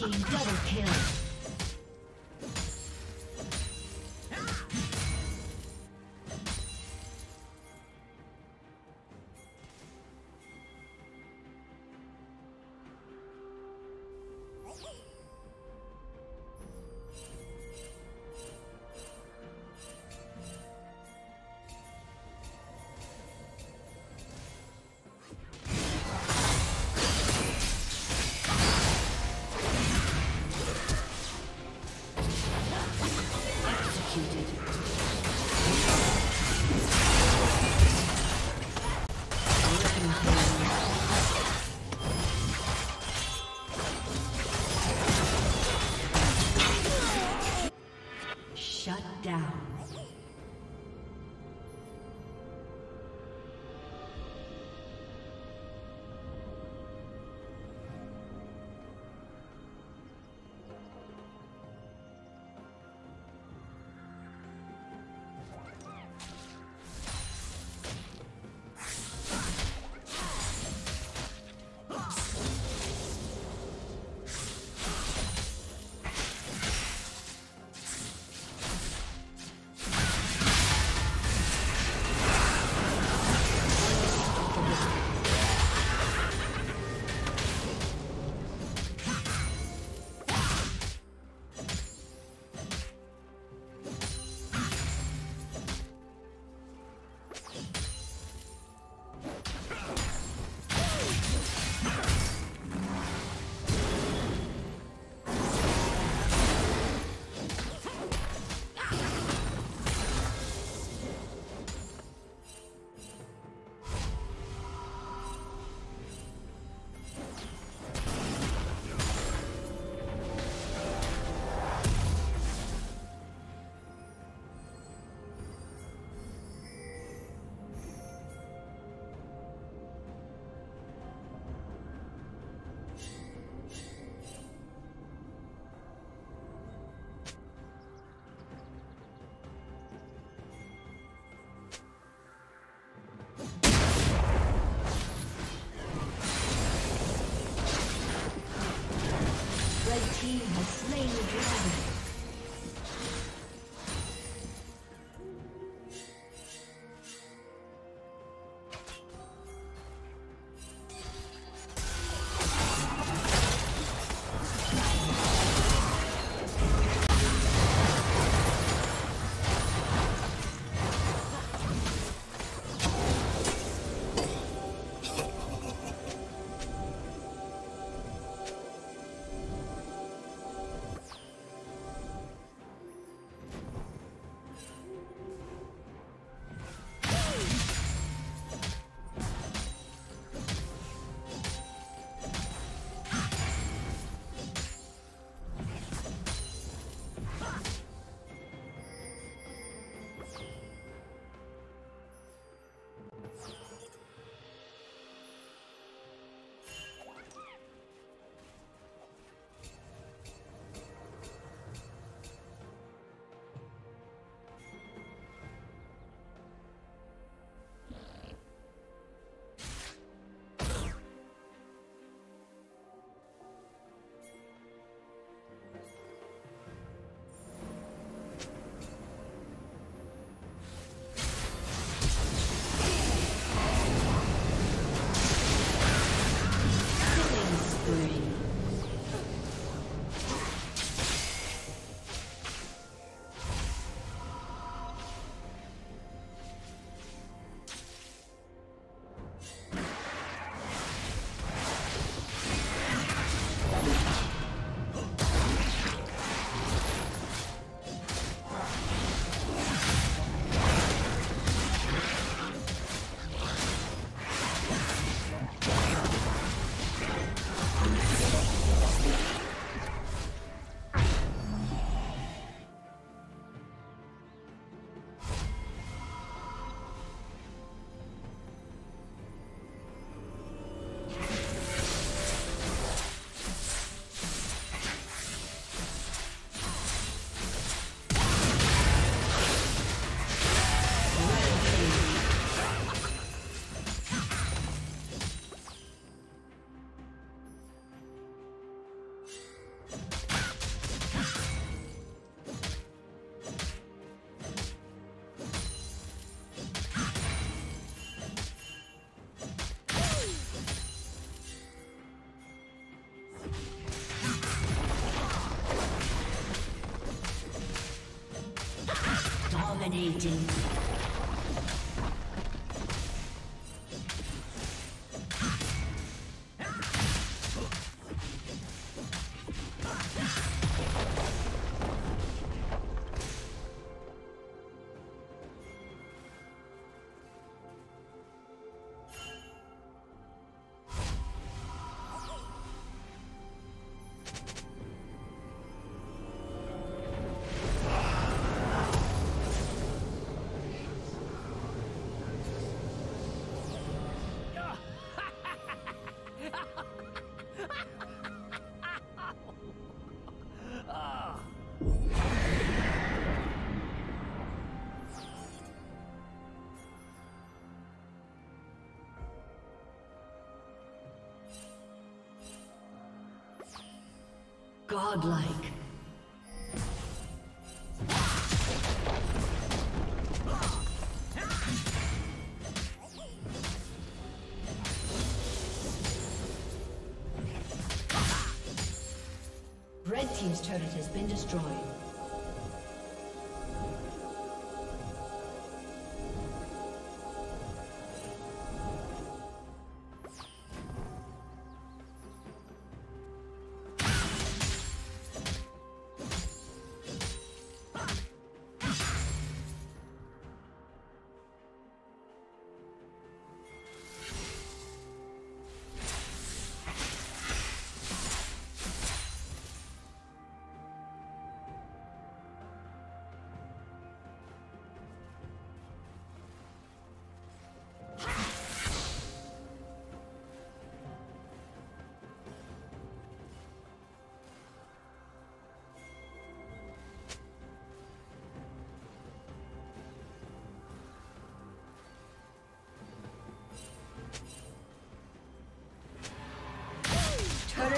team double kill. down. Dominating. Godlike.